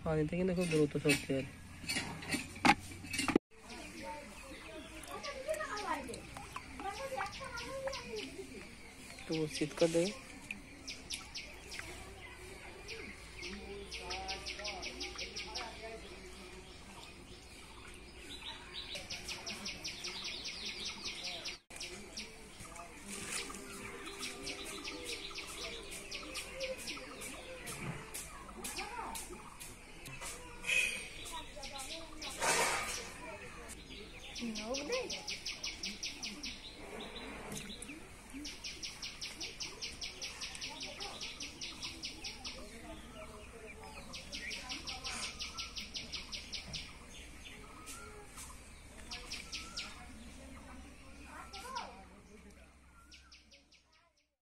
पानी तक देखो ग्रोथ सकते हैं तो वो कर देगा No there.